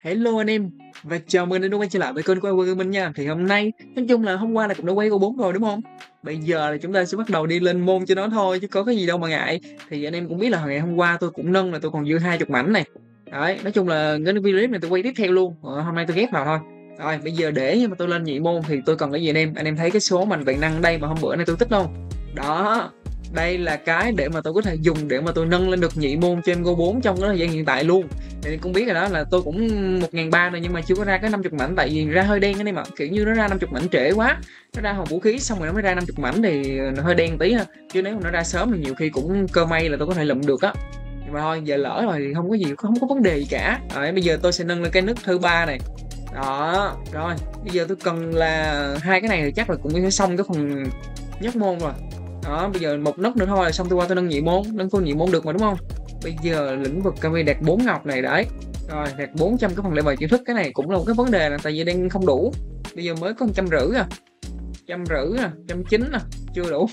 Hello anh em và chào mừng anh đã quay trở lại với kênh của Quang Minh nha. Thì hôm nay nói chung là hôm qua là cũng đã quay câu 4 rồi đúng không? Bây giờ là chúng ta sẽ bắt đầu đi lên môn cho nó thôi chứ có cái gì đâu mà ngại. Thì anh em cũng biết là ngày hôm qua tôi cũng nâng là tôi còn dư hai chục mảnh này. Đấy, nói chung là cái video clip này tôi quay tiếp theo luôn. Ờ, hôm nay tôi ghép vào thôi. Rồi, bây giờ để mà tôi lên nhị môn thì tôi cần cái gì anh em? Anh em thấy cái số mình bạn năng đây mà hôm bữa nay tôi tích không? Đó, đây là cái để mà tôi có thể dùng để mà tôi nâng lên được nhị môn trên Go 4 trong cái thời gian hiện tại luôn. Thì cũng biết rồi đó là tôi cũng một ngàn ba rồi nhưng mà chưa có ra cái 50 mảnh, tại vì ra hơi đen cái này mà kiểu như nó ra 50 mảnh trễ quá. Nó ra hòn vũ khí xong rồi nó mới ra 50 mảnh thì hơi đen tí ha. Chứ nếu mà nó ra sớm thì nhiều khi cũng cơ may là tôi có thể lụm được á. Nhưng mà thôi, giờ lỡ rồi thì không có gì, không có vấn đề gì cả. Rồi bây giờ tôi sẽ nâng lên cái nước thứ ba này. Đó, rồi. Bây giờ tôi cần là hai cái này thì chắc là cũng sẽ xong cái phần nhất môn rồi đó bây giờ một nấc nữa thôi là xong tôi qua tôi nâng nhị môn nâng full nhị môn được mà đúng không? Bây giờ lĩnh vực cami đạt 4 ngọc này đấy. Rồi đạt 400 cái phần level chiêu thức cái này cũng là một cái vấn đề là tại vì đang không đủ. Bây giờ mới có trăm rưỡi à trăm rưỡi à trăm chín à chưa đủ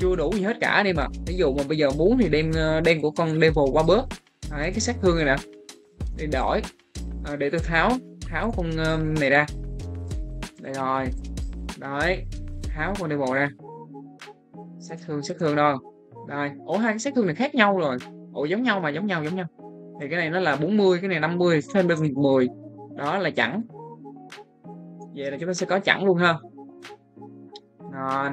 chưa đủ gì hết cả đi mà. Ví dụ mà bây giờ muốn thì đem ờ, đem của con level qua bớt. Đấy cái sát thương này nè để đổi. À, để tôi tháo tháo con ờ, này ra. Đây rồi. Đấy tháo con level ra sát thương sát thương đâu? Đây ủa hai cái sát thương này khác nhau rồi. Ủa, giống nhau mà, giống nhau giống nhau. Thì cái này nó là 40 cái này 50 thêm bên 10 đó là chẳng vậy là chúng ta sẽ có chẳng luôn ha. Rồi.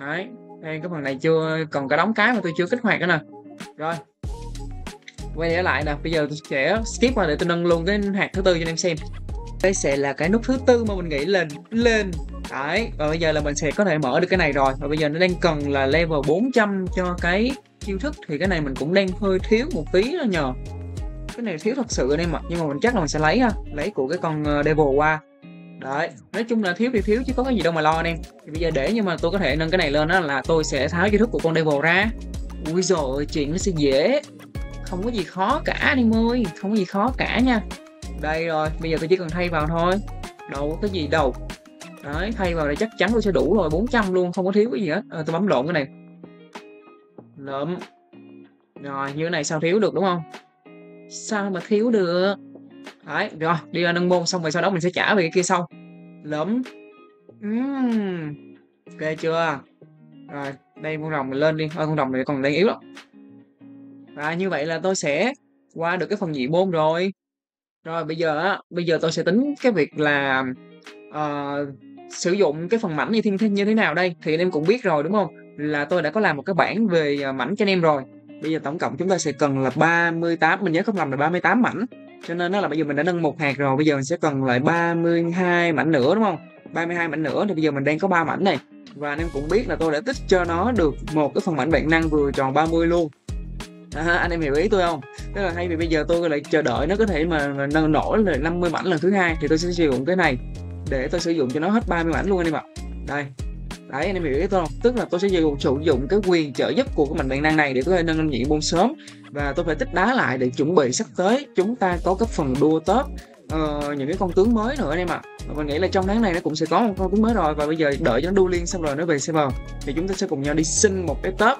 Đấy, đây, cái phần này chưa, còn cả đóng cái mà tôi chưa kích hoạt nữa nè. Rồi. Quay trở lại nè, bây giờ tôi sẽ skip qua để tôi nâng luôn cái hạt thứ tư cho anh em xem. Đây sẽ là cái nút thứ tư mà mình nghĩ lên lên đấy, và bây giờ là mình sẽ có thể mở được cái này rồi. Và bây giờ nó đang cần là level 400 cho cái chiêu thức. Thì cái này mình cũng đang hơi thiếu một tí đó nhờ. Cái này thiếu thật sự anh em ạ. Nhưng mà mình chắc là mình sẽ lấy ha. Lấy của cái con ờ, devil qua. Đấy, nói chung là thiếu thì thiếu chứ có cái gì đâu mà lo anh em. Thì bây giờ để nhưng mà tôi có thể nâng cái này lên đó là tôi sẽ tháo chiêu thức của con devil ra. Ui rồi chuyện nó sẽ dễ. Không có gì khó cả anh em ơi. Không có gì khó cả nha. Đây rồi, bây giờ tôi chỉ cần thay vào thôi. Đâu có cái gì đâu đấy thay vào đây chắc chắn tôi sẽ đủ rồi 400 luôn không có thiếu cái gì hết. À, tôi bấm lộn cái này. Lộn. Rồi như thế này sao thiếu được đúng không? Sao mà thiếu được? Đấy rồi đi ra nâng môn xong rồi sau đó mình sẽ trả về cái kia sau. Lẫm uhm. ok chưa? Rồi đây con rồng mình lên đi. Ơi con rồng này còn đang yếu lắm. Và như vậy là tôi sẽ qua được cái phần nhị môn rồi. Rồi bây giờ á bây giờ tôi sẽ tính cái việc là uh, sử dụng cái phần mảnh như thế, như thế nào đây? Thì anh em cũng biết rồi đúng không? Là tôi đã có làm một cái bản về à, mảnh cho anh em rồi. Bây giờ tổng cộng chúng ta sẽ cần là 38 mình nhớ không lầm là 38 mảnh. Cho nên nó là bây giờ mình đã nâng một hạt rồi bây giờ mình sẽ cần lại 32 mảnh nữa đúng không? 32 mảnh nữa thì bây giờ mình đang có 3 mảnh này. Và anh em cũng biết là tôi đã tích cho nó được một cái phần mảnh bản năng vừa tròn 30 luôn. À, anh em hiểu ý tôi không? Tức là thay vì bây giờ tôi lại chờ đợi nó có thể mà nâng nổi là 50 mảnh lần thứ hai thì tôi sẽ sử dụng cái này để tôi sử dụng cho nó hết 30 mảnh luôn anh em ạ. Đây. Đấy anh em hiểu ý tôi không? Tức là tôi sẽ dùng sử dụng cái quyền trợ giúp của cái mảnh bản năng này để có thể nâng nhị môn sớm. Và tôi phải tích đá lại để chuẩn bị sắp tới chúng ta có cái phần đua top uh, những cái con tướng mới nữa anh em ạ. À. mình nghĩ là trong tháng này nó cũng sẽ có một con tướng mới rồi. Và bây giờ đợi cho nó đua liên xong rồi nó về server thì chúng ta sẽ cùng nhau đi xin một cái top.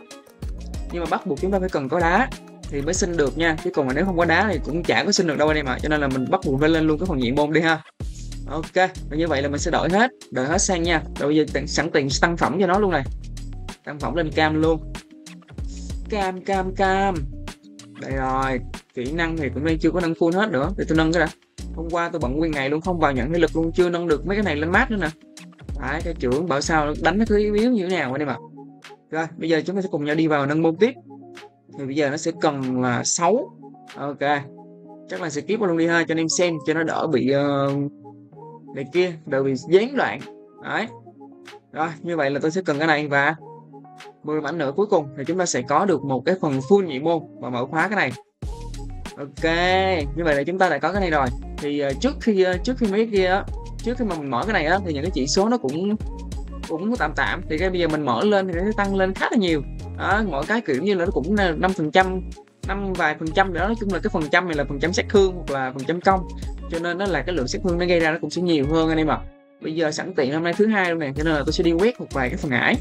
Nhưng mà bắt buộc chúng ta phải cần có đá thì mới xin được nha. Chứ còn mà nếu không có đá thì cũng chả có xin được đâu anh em ạ. À. cho nên là mình bắt buộc phải lên luôn cái phần nhiệm môn đi ha ok và như vậy là mình sẽ đổi hết đổi hết sang nha. Rồi bây giờ sẵn tiền tăng phẩm cho nó luôn này. Tăng phẩm lên cam luôn. Cam cam cam. Đây rồi kỹ năng thì cũng đang chưa có nâng full hết nữa để tôi nâng cái đã. Hôm qua tôi bận nguyên ngày luôn không vào nhận cái lực luôn chưa nâng được mấy cái này lên mát nữa nè. Đấy cái trưởng bảo sao đánh nó cứ yếu yếu như thế nào anh em ạ. Rồi bây giờ chúng ta sẽ cùng nhau đi vào nâng môn tiếp. Thì bây giờ nó sẽ cần là 6 ok chắc là sẽ kiếp luôn đi ha cho anh em xem cho nó đỡ bị uh, này kia đều bị gián đoạn. Đấy. Rồi như vậy là tôi sẽ cần cái này và 10 mảnh nữa cuối cùng thì chúng ta sẽ có được một cái phần full nhị môn và mở khóa cái này. Ok như vậy là chúng ta đã có cái này rồi. Thì uh, trước khi uh, trước khi mấy kia trước khi mà mình mở cái này á thì những cái chỉ số nó cũng cũng tạm tạm. Thì cái bây giờ mình mở lên thì nó tăng lên khá là nhiều. Đó, mỗi cái kiểu như là nó cũng năm phần trăm năm vài phần trăm đó. Nói chung là cái phần trăm này là phần trăm sát thương hoặc là phần trăm công cho nên nó là cái lượng sát thương nó gây ra nó cũng sẽ nhiều hơn anh em ạ. Bây giờ sẵn tiện hôm nay thứ hai luôn nè cho nên là tôi sẽ đi quét một vài cái phần ải.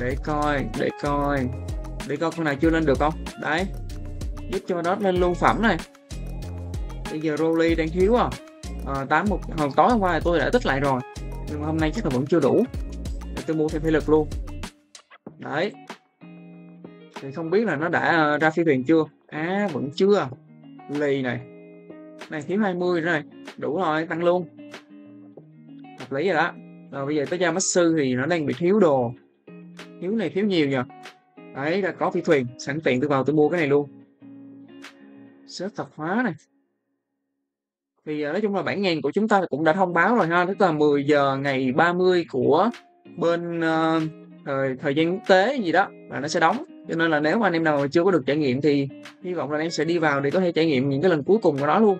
Để coi để coi. Để coi con nào chưa lên được không? Đấy. Giúp cho nó lên luôn phẩm này. Bây giờ Rolly đang thiếu à, ờ, à 8 một hồi tối hôm qua là tôi đã tích lại rồi. Nhưng mà hôm nay chắc là vẫn chưa đủ. Để tôi mua thêm thể lực luôn. Đấy. Thì không biết là nó đã ờ, ra phi thuyền chưa? À vẫn chưa. Lì này này thiếu 20 rồi. Đủ rồi tăng luôn. Hợp lý rồi đó. Rồi bây giờ tới ra mắt sư thì nó đang bị thiếu đồ. Thiếu này thiếu nhiều nhờ. Đấy đã có phi thuyền. Sẵn tiện tôi vào tôi mua cái này luôn. Xếp thật hóa này. Thì à, nói chung là bản ngàn của chúng ta cũng đã thông báo rồi ha. Tức là 10 giờ ngày 30 của bên uh, thời, thời gian quốc tế gì đó là nó sẽ đóng. Cho nên là nếu mà anh em nào chưa có được trải nghiệm thì hy vọng là anh em sẽ đi vào để có thể trải nghiệm những cái lần cuối cùng của nó luôn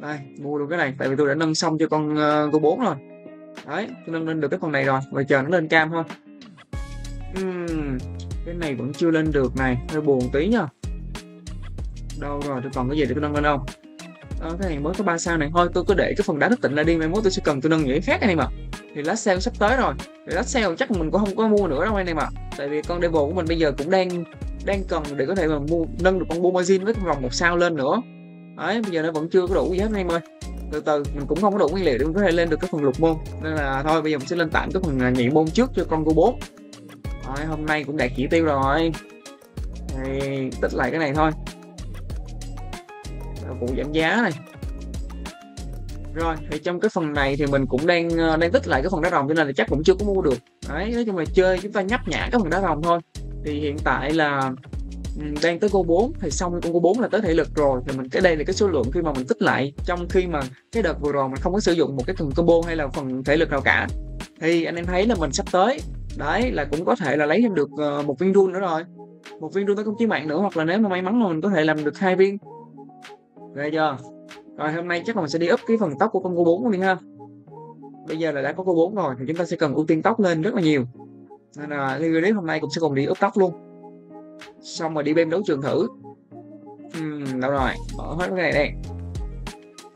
đây mua được cái này tại vì tôi đã nâng xong cho con uh, Go 4 rồi. Đấy tôi nâng lên được cái phần này rồi và chờ nó lên cam thôi. Uhm, cái này vẫn chưa lên được này hơi buồn tí nha đâu rồi tôi còn cái gì để tôi nâng lên không? Đó, cái này mới có ba sao này. Thôi tôi cứ để cái phần đá thức tịnh ra đi mai mốt tôi sẽ cần tôi nâng những khác anh em ạ. Thì lát sale sắp tới rồi. Thì lát sale chắc mình cũng không có mua nữa đâu anh em ạ. Tại vì con devil của mình bây giờ cũng đang đang cần để có thể mà mua nâng được con bumazin với vòng một sao lên nữa đấy, bây giờ nó vẫn chưa có đủ gì hết anh em ơi. Từ từ, mình cũng không có đủ nguyên liệu để mình có thể lên được cái phần lục môn. Nên là thôi, bây giờ mình sẽ lên tạm cái phần à, nhị môn trước cho con cô bốn. rồi hôm nay cũng đạt chỉ tiêu rồi. Thì tích lại cái này thôi. Vụ giảm giá này. Rồi, thì trong cái phần này thì mình cũng đang à, đang tích lại cái phần đá rồng cho nên là chắc cũng chưa có mua được. Đấy, nói chung là chơi chúng ta nhấp nhả cái phần đá rồng thôi. Thì hiện tại là đang tới cô 4 thì xong con cô 4 là tới thể lực rồi. Thì mình, cái đây là cái số lượng khi mà mình tích lại trong khi mà cái đợt vừa rồi mình không có sử dụng một cái phần combo hay là phần thể lực nào cả. Thì anh em thấy là mình sắp tới. Đấy, là cũng có thể là lấy thêm được ờ, một viên run nữa rồi. Một viên run tới công chí mạng nữa, hoặc là nếu mà may mắn mà mình có thể làm được hai viên. Ghê chưa? Rồi, hôm nay chắc là mình sẽ đi up cái phần tóc của con cô 4 đi ha. Bây giờ là đã có cô 4 rồi, thì chúng ta sẽ cần ưu tiên tóc lên rất là nhiều. Nên là clip hôm nay cũng sẽ cùng đi up tóc luôn xong rồi đi bên đấu trường thử. Uhm, đâu rồi? Mở hết cái này đây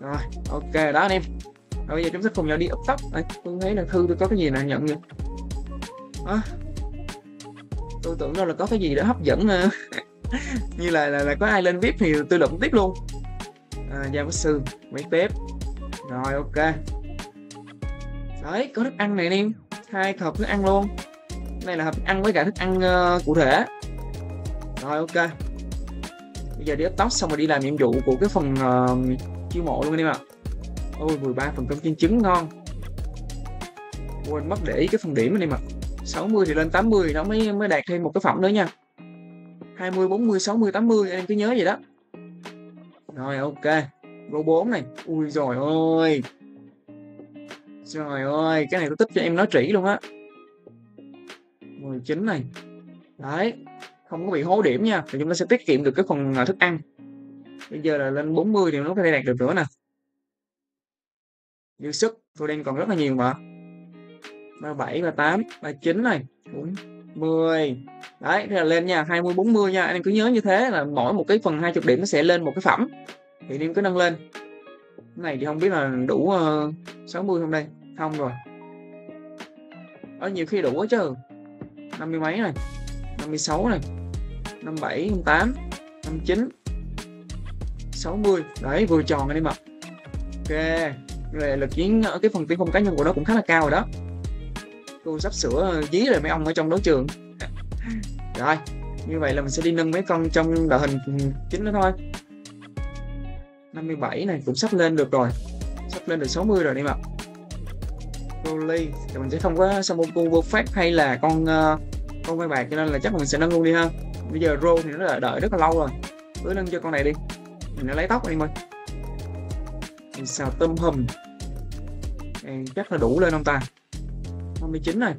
rồi ok đó anh em. Rồi bây giờ chúng ta cùng nhau đi up tóc Đấy, tôi thấy là thư tôi có cái gì nào nhận vậy à, tôi tưởng đâu là có cái gì đó hấp dẫn ờ, như là, là là có ai lên vip thì tôi lụm tiếp luôn. À, gia sư mấy bếp rồi ok. Đấy có thức ăn này anh em. Hai hộp thức ăn luôn. Này là hộp ăn với cả thức ăn uh, cụ thể rồi ok. Bây giờ đi tóc xong rồi đi làm nhiệm vụ của cái phần uh, chiêu mộ luôn anh em ạ. Ôi 13 phần cơm chiên trứng ngon. Quên mất để ý cái phần điểm anh em ạ. 60 thì lên 80 nó mới mới đạt thêm một cái phẩm nữa nha. 20 40 60 80 anh em cứ nhớ vậy đó. Rồi ok. Go 4 này. Ui rồi ơi. Trời ơi Cái này tôi tích cho em nói trĩ luôn á. 19 này. Đấy. Không có bị hố điểm nha Thì chúng ta sẽ tiết kiệm được cái phần à, thức ăn. Bây giờ là lên 40 thì nó có thể đạt được nữa nè. Dư sức Tôi đang còn rất là nhiều mà. 37, 38, 39 này 40 Đấy, thế là lên nha, 20, 40 nha. Anh em cứ nhớ như thế là mỗi một cái phần 20 điểm nó sẽ lên một cái phẩm. Thì anh em cứ nâng lên. Cái này thì không biết là đủ ờ, uh, 60 không đây? Không rồi. Ở nhiều khi đủ quá chứ. 50 mấy này. 56 này 57, 58 59 60 Đấy, vừa tròn anh em ạ. Ok rồi lực chiến ở cái phần tiên phong cá nhân của nó cũng khá là cao rồi đó. Tôi sắp sửa dí rồi mấy ông ở trong đấu trường. Rồi như vậy là mình sẽ đi nâng mấy con trong đội hình chính đó thôi. 57 này cũng sắp lên được rồi. Sắp lên được 60 rồi em ạ. Broly thì mình sẽ không có Samoku Perfect hay là con uh, con quay bạc cho nên là chắc mình sẽ nâng luôn đi ha. Bây giờ rô thì nó đã đợi rất là lâu rồi. Cứ nâng cho con này đi. Mình đã lấy tóc đi ơi. Mình xào tôm hùm. Chắc là đủ lên không ta? 59 này.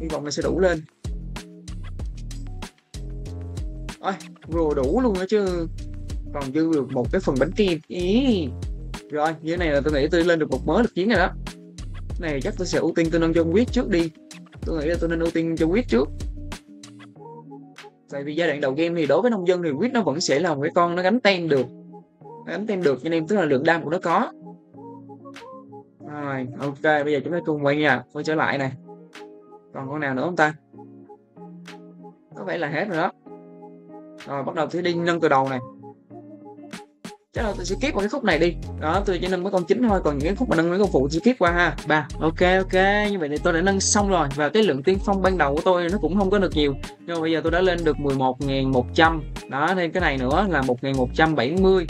Hy vọng là sẽ đủ lên. Ôi rồi đủ luôn đó chứ. Còn dư được một cái phần bánh kem. Ý. Rồi như này là tôi nghĩ tôi lên được một mớ lực chiến rồi đó. Này, chắc tôi sẽ ưu tiên tôi nâng cho quyết trước đi tôi nghĩ là tôi nên ưu tiên cho quýt trước. Tại vì giai đoạn đầu game thì đối với nông dân thì quýt nó vẫn sẽ là một cái con nó gánh tem được. Nó gánh tem được, cho nên tức là lượng đam của nó có. Rồi, ok, bây giờ chúng ta cùng quay nha quay trở lại này còn con nào nữa không ta? Có vẻ là hết rồi đó. Rồi, bắt đầu thế đi nâng từ đầu này chắc là tôi sẽ kiếp vào cái khúc này đi. Đó tôi chỉ nâng mấy con chính thôi còn những cái khúc mà nâng mấy con phụ tôi sẽ kiếp qua ha. Ba ok ok như vậy thì tôi đã nâng xong rồi. Và cái lượng tiên phong ban đầu của tôi nó cũng không có được nhiều. Nhưng mà bây giờ tôi đã lên được 11.100 đó thêm cái này nữa là 1.170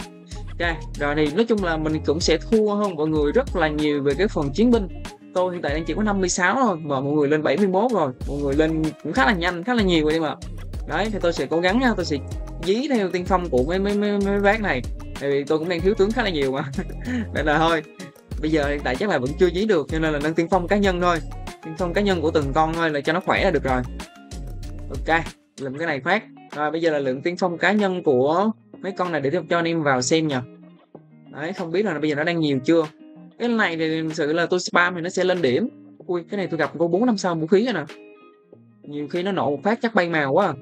ok rồi thì nói chung là mình cũng sẽ thua hơn mọi người rất là nhiều về cái phần chiến binh. Tôi hiện tại đang chỉ có 56 thôi mà mọi người lên 71 rồi. Mọi người lên cũng khá là nhanh khá là nhiều rồi đi mà đấy thì tôi sẽ cố gắng nha tôi sẽ dí theo tiên phong của mấy mấy mấy, mấy bác này tại vì tôi cũng đang thiếu tướng khá là nhiều mà. Nên là thôi, bây giờ hiện tại chắc là vẫn chưa dí được, cho nên là nâng tiên phong cá nhân thôi. Tiên phong cá nhân của từng con thôi là cho nó khỏe là được rồi. Ok, làm cái này phát rồi, bây giờ là lượng tiên phong cá nhân của mấy con này để cho anh em vào xem nhờ. Đấy, không biết là bây giờ nó đang nhiều chưa. Cái này thì thực sự là tôi spam thì nó sẽ lên điểm. Ui, cái này tôi gặp cô bốn năm sau vũ khí rồi nè. Nhiều khi nó nổ một phát chắc bay màu quá à.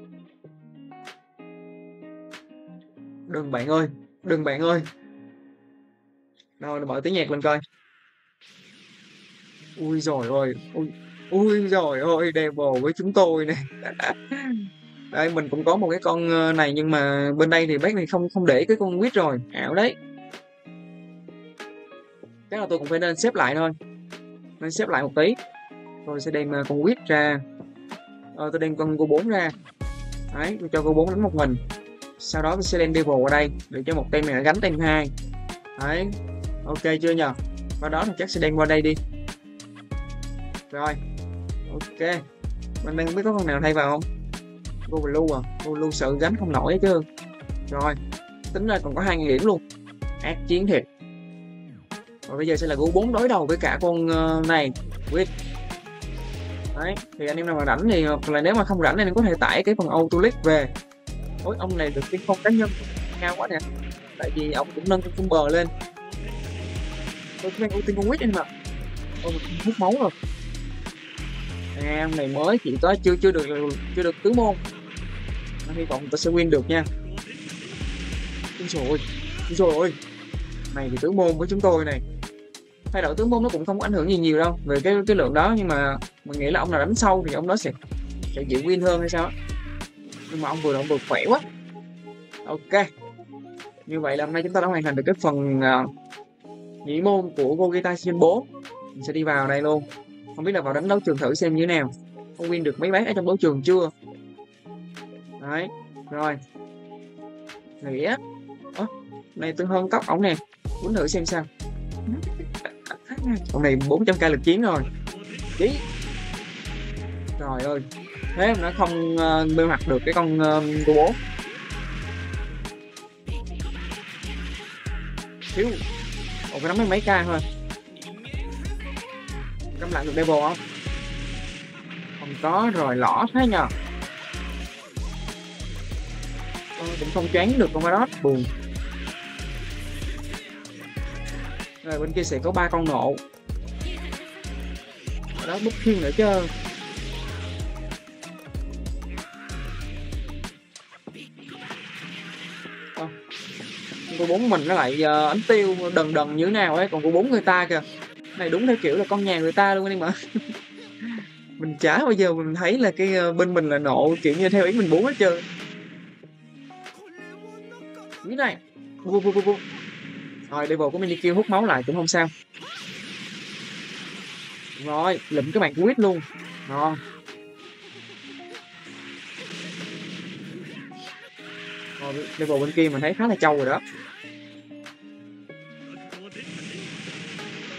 đừng bạn ơi đừng bạn ơi. Nào mở tiếng nhạc lên coi. Ui rồi ôi ui ui rồi ôi devil với chúng tôi này đây mình cũng có một cái con ờ, này nhưng mà bên đây thì bác này không không để cái con quýt rồi. Ảo đấy. Chắc là tôi cũng phải nên xếp lại thôi. Nên xếp lại một tí. Tôi sẽ đem ờ, con quýt ra. Ờ, tôi đem con cô bốn ra. Đấy tôi cho cô bốn đánh một mình sau đó mình sẽ đem devil qua đây để cho một tem này gánh tem hai. Đấy ok chưa nhờ và đó thì chắc sẽ đem qua đây đi. Rồi ok. Mình đang biết có con nào thay vào không? Vô blue à? Vô blue sợ gánh không nổi chứ. Rồi tính ra còn có hai điểm luôn. Ác chiến thiệt. Và bây giờ sẽ là gú bốn đối đầu với cả con uh, này quyết đấy thì anh em nào mà rảnh thì hoặc là nếu mà không rảnh thì anh có thể tải cái phần auto click về ôi, ông này được tiên phong cá nhân cao quá nè. Tại vì ông cũng nâng con bờ lên. Tôi đang ưu tiên con quýt anh mà ôi hút máu rồi. À ông này mới chỉ có chưa chưa được chưa được tứ môn. Hy vọng tôi sẽ win được nha. Úi rồi ôi rồi ơi này thì tứ môn với chúng tôi này. Thay đổi tướng môn nó cũng không có ảnh hưởng gì nhiều đâu, về cái cái lượng đó. Nhưng mà mình nghĩ là ông nào đánh sâu thì ông đó sẽ sẽ dễ win hơn hay sao nhưng mà ông vừa ông vừa khỏe quá. Ok. Như vậy là hôm nay chúng ta đã hoàn thành được cái phần ờ, uh, nhĩ môn của Gogeta season 4 mình sẽ đi vào đây luôn. Không biết là vào đánh đấu trường thử xem như thế nào. Có win được mấy bác ở trong đấu trường chưa? Đấy rồi. Nghĩa. Ơ này tương hơn tóc ổng nè. Muốn thử xem sao. Ông này 400k lực chiến rồi. Chí. Trời ơi thế mà nó không ờ, uh, bêu mặt được cái con uh, của bố. Thiếu một cái nắm mấy mấy k thôi. Nắm lại được devil không? Không có rồi lỏ thế nhờ. Con cũng không chán được con đó buồn. Rồi bên kia sẽ có ba con nộ. Đó bút thiên nữa chứ. Cô bốn mình nó lại uh, ấn tiêu đần đần như thế nào ấy còn cô bốn người ta kìa. Này đúng theo kiểu là con nhà người ta luôn anh mà mình chả bao giờ mình thấy là cái uh, bên mình là nộ kiểu như theo ý mình muốn hết trơn. Cái này bu bu bu bu. Rồi devil của mini kêu hút máu lại cũng không sao. Rồi lụm cái bạn quýt luôn. Ngon. Rồi level bên kia mình thấy khá là trâu rồi đó.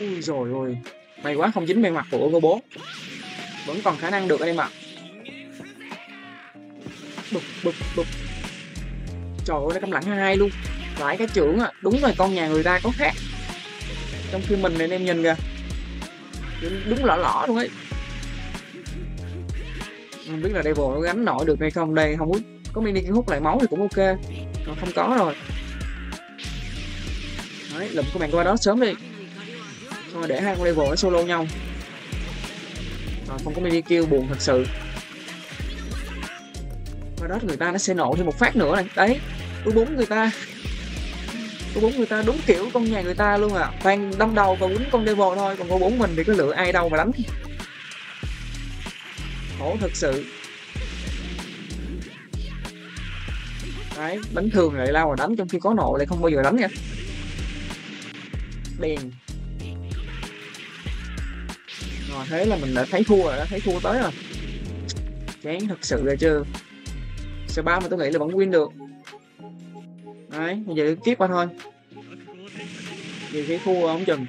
Ui rồi ôi. May quá không dính bề mặt của cô bố vẫn còn khả năng được anh em ạ. Bụp bụp bụp. Trời ơi, nó cắm lặng hai luôn. Lại cái trưởng à đúng rồi, con nhà người ta có khác. Trong khi mình này anh em nhìn kìa. Đúng lỏ lỏ luôn ấy. Không biết là devil nó gánh nổi được hay không đây, không biết. Có mini hút lại máu thì cũng ok. Còn không có rồi. Đấy, lụm của bạn qua đó sớm đi rồi để hai con level nó solo nhau. Rồi không có mini kill buồn thật sự. Và đó, người ta nó sẽ nổ thêm một phát nữa này. Đấy, tôi bốn người ta. Tôi bốn người ta đúng kiểu con nhà người ta luôn à toàn đâm đầu và quýnh con devil thôi, còn cô bốn mình thì có lựa ai đâu mà đánh. Khổ thật sự. Đấy, đánh thường lại lao mà đánh trong khi có nộ lại không bao giờ đánh nha. Đèn thế là mình đã thấy thua rồi đã thấy thua tới rồi. Chán thật sự là chưa c ba mà tôi nghĩ là vẫn win được. Đấy bây giờ tiếp qua thôi. Nhiều khi thua không chừng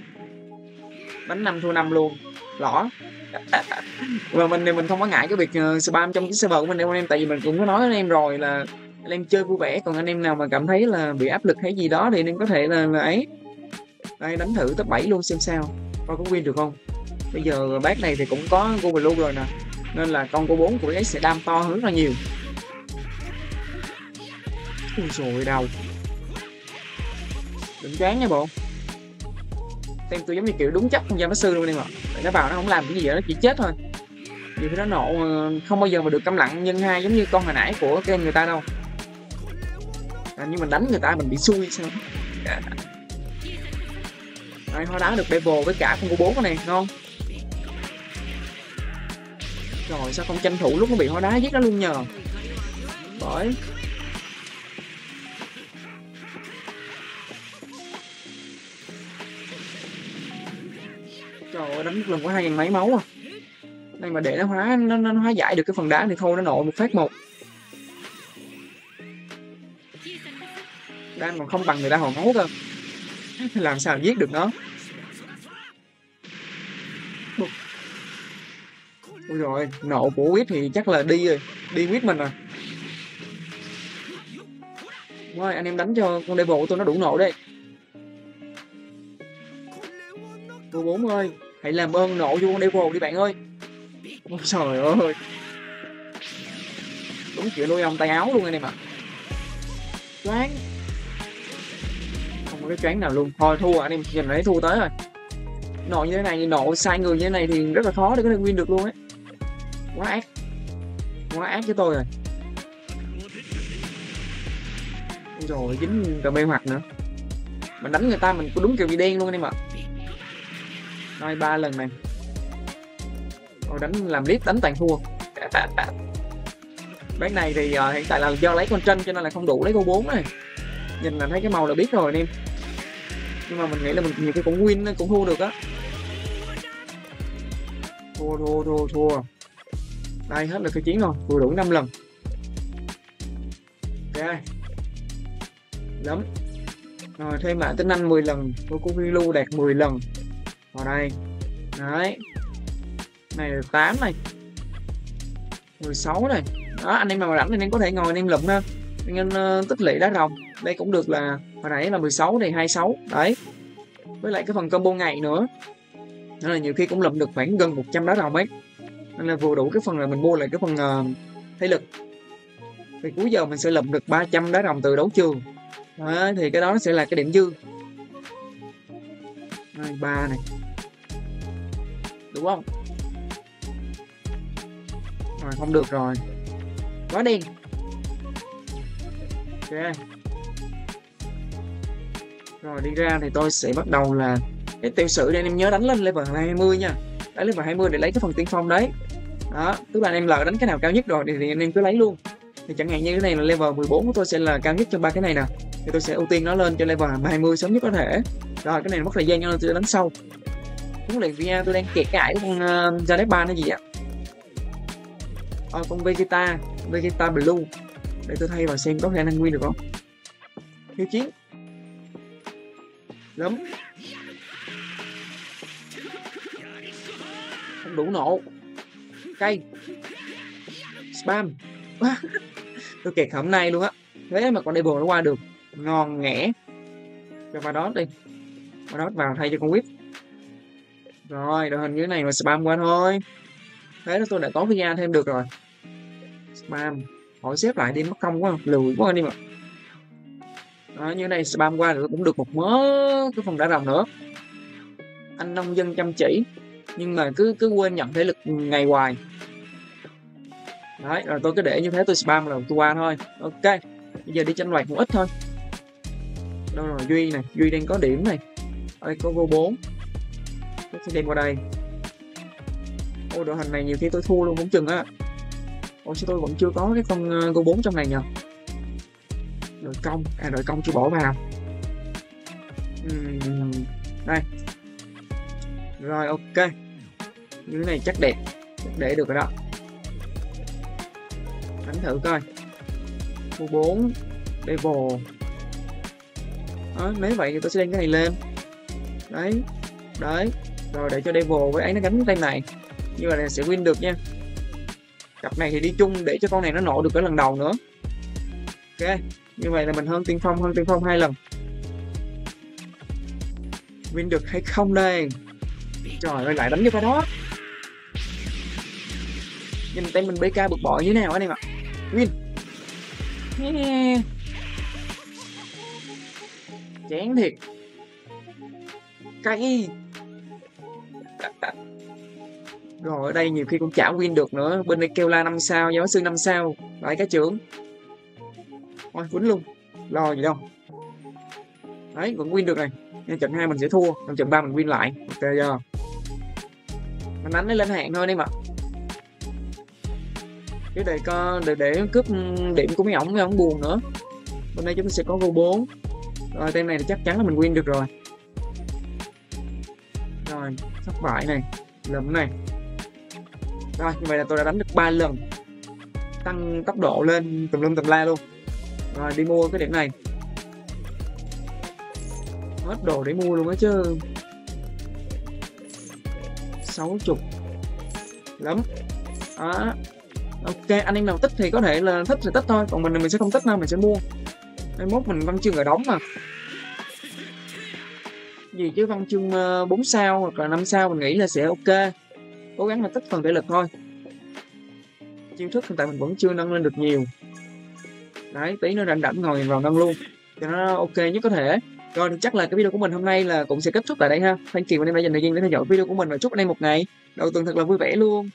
đánh năm thua năm luôn. Lỏ. Và mình thì mình không có ngại cái việc ờ, spam trong cái server của mình đâu anh em. Tại vì mình cũng có nói với anh em rồi là anh em chơi vui vẻ. Còn anh em nào mà cảm thấy là bị áp lực hay gì đó thì anh em có thể là, là ấy. Đây đánh thử top 7 luôn xem sao. Coi có win được không bây giờ bác này thì cũng có Google blue rồi nè. Nên là con cô 4 của ấy sẽ đam to hơn rất là nhiều. Ui rồi đầu. Đừng chán nha bộ. Xem tôi giống như kiểu đúng chắc con gia sư luôn em ạ. Nó vào nó không làm cái gì đó nó chỉ chết thôi. Vì khi nó nộ ờ, không bao giờ mà được câm lặng nhân hai giống như con hồi nãy của kem người ta đâu. À, nhưng mình đánh người ta mình bị xui sao? Rồi, hóa đá được bevel với cả con của bốn này ngon rồi sao không tranh thủ lúc nó bị hóa đá giết nó luôn nhờ? Bởi. Trời ơi đánh một lần có hai ngàn mấy máu à. Đây mà để nó hóa nó, nó hóa giải được cái phần đá thì thôi nó nổ một phát một. Đang còn không bằng người ta hồi máu cơ. Làm sao giết được nó? Ôi rồi nộ của quýt thì chắc là đi rồi, đi quýt mình à. rồi, anh em đánh cho con devil của tôi nó đủ nộ đây cô bốn ơi hãy làm ơn nộ vô con devil đi bạn ơi. Ôi trời ơi. Đúng kiểu nuôi ông tay áo luôn anh em ạ. Choáng. Không có cái choáng nào luôn. Thôi, thua, anh em nhìn thấy thua tới rồi nộ như thế này, nộ sai người như thế này thì rất là khó để có thể win được luôn ấy quá ác. Quá ác với tôi rồi. Rồi dính cà mê hoặc nữa. Mình đánh người ta mình có đúng kiểu bị đen luôn anh em ạ. Rồi ba lần này. Rồi đánh làm clip đánh toàn thua. Bán này thì uh, hiện tại là do lấy con chân cho nên là không đủ lấy con 4 này. Nhìn là thấy cái màu là biết rồi anh em. Nhưng mà mình nghĩ là mình nhiều cái cũng win cũng thua được á. Thua thua thua thua đây hết lượt cái chiến rồi vừa đủ 5 lần. Ok. Lắm. Rồi thêm mạng tính năng 10 lần. Của cô lưu đạt 10 lần. Vào đây. Đấy. Này là 8 này 16 này. Đó anh em nào rảnh thì anh em có thể ngồi anh em lụm ha. Anh em uh, tích lũy đá rồng. Đây cũng được là hồi nãy là 16 này 26 đấy. Với lại cái phần combo ngày nữa. Nên là nhiều khi cũng lụm được khoảng gần 100 đá rồng ấy nên là vừa đủ cái phần là mình mua lại cái phần uh, thể lực. Thì cuối giờ mình sẽ lập được 300 đá rồng từ đấu trường. Đó, thì cái đó sẽ là cái điểm dư. Hai ba này. Đúng không? Rồi không được rồi. Quá đen. Ok. Rồi đi ra thì tôi sẽ bắt đầu là cái tiểu sử đây em nhớ đánh lên level 20 nha. Đánh level 20 để lấy cái phần tiên phong đấy đó tức là anh em lờ đánh cái nào cao nhất rồi thì, thì anh em cứ lấy luôn. Thì chẳng hạn như cái này là level 14 của tôi sẽ là cao nhất trong ba cái này nè. Thì tôi sẽ ưu tiên nó lên cho level 20 sớm nhất có thể. Rồi cái này mất thời gian cho nên tôi đánh sau. Huấn luyện VR tôi đang kẹt cái ải của con ờ, uh, Janet Ban gì ạ? Ờ, con Vegeta Vegeta Blue. Để tôi thay vào xem có khả năng nguyên được không. Khiêu chiến. Lắm không đủ nộ cay. Spam. Tôi kẹt hôm nay luôn á. Thế mà con devil nó qua được ngon nghẽ cho vào đó đi. Vào đó vào thay cho con whip rồi đội hình như thế này mà spam qua thôi. Thế là tôi đã có visa thêm được rồi. Spam. Hỏi xếp lại đi mất công quá lười quá đi mà. Đó, như này spam qua rồi cũng được một mớ cái phần đã rồng nữa. Anh nông dân chăm chỉ nhưng mà cứ cứ quên nhận thể lực ngày hoài. Đấy rồi tôi cứ để như thế tôi spam là tôi qua thôi. Ok bây giờ đi tranh loạt một ít thôi. Đâu rồi duy này duy đang có điểm này. Đây có vô 4 tôi sẽ đem qua đây. Ô đội hình này nhiều khi tôi thua luôn cũng chừng á. Ôi sao tôi vẫn chưa có cái con uh, go 4 trong này nhờ? Đội công à đội công chưa bỏ vào. Uhm, rồi ok. Như thế này chắc đẹp. Chắc để được rồi đó. Đánh thử coi. Khu 4 devil đó, nếu vậy thì tôi sẽ đem cái này lên. Đấy đấy. Rồi để cho devil với ấy nó gánh tay này. Như vậy là sẽ win được nha. Cặp này thì đi chung để cho con này nó nổ được cái lần đầu nữa. Ok. Như vậy là mình hơn tiên phong hơn tiên phong hai lần. Win được hay không đây? Trời ơi, lại đánh vô cái đó nhìn tay mình bk bực bội như thế nào anh em ạ. Win. Yeah. chán thiệt. Cay. Rồi, ở đây nhiều khi cũng chả win được nữa. Bên đây kêu la năm sao, giáo sư năm sao. Lại cái trưởng. Thôi quýnh luôn. Lo gì đâu. Đấy, vẫn win được này. Nên trận hai mình sẽ thua trong trận ba mình win lại. Ok, chưa? Mình đánh nó lên hạng thôi đi mà. Chứ để co để để cướp ừ, điểm của mấy ổng mấy ổng buồn nữa. Bên đây chúng ta sẽ có vô 4 rồi tem này thì chắc chắn là mình win được rồi. Rồi, thất bại này lầm này. Rồi, như vậy là tôi đã đánh được 3 lần. Tăng tốc độ lên tùm lum tùm la luôn. Rồi, đi mua cái điểm này. Hết đồ để mua luôn á chứ. 60 lắm. Đó. Ok, anh em nào thích thì có thể là thích thì thích thôi, còn mình thì mình sẽ không thích đâu, mình sẽ mua. Mai mốt mình văn chương ở đóng mà. Gì chứ văn chương ờ, 4 sao hoặc là 5 sao mình nghĩ là sẽ ok. Cố gắng là tích phần thể lực thôi. Chiêu thức hiện tại mình vẫn chưa nâng lên được nhiều. Đấy, tí nó rảnh rảnh ngồi vào nâng luôn, cho nó ok nhất có thể rồi chắc là cái video của mình hôm nay là cũng sẽ kết thúc tại đây ha. Thank you, anh em đã dành thời gian để theo dõi video của mình và chúc anh em một ngày đầu tuần thật là vui vẻ luôn.